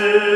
Amen.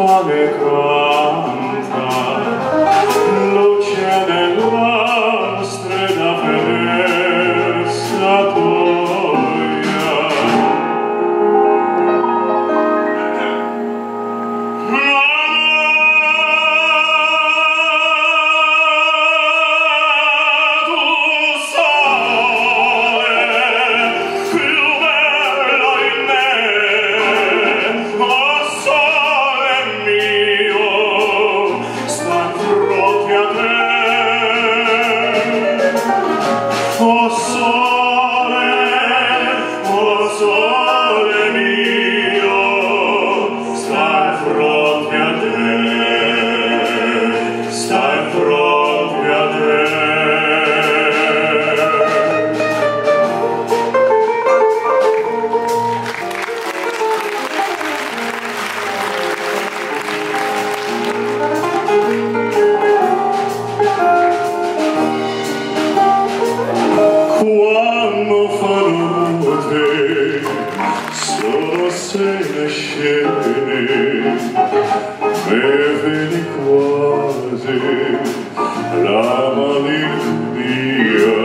Pane God. seneşerim Mevveli kuazi La malik diye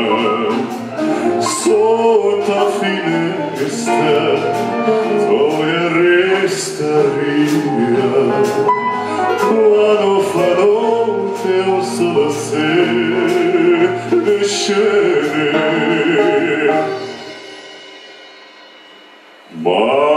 Sota finesta Toya restaria Quando farò teu solacer Mexerei Mas